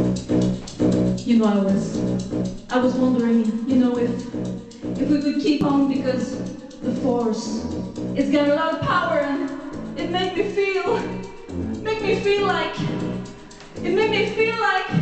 You know, I was, I was wondering, you know, if, if we could keep on because the force, it's got a lot of power and it made me feel, made me feel like, it made me feel like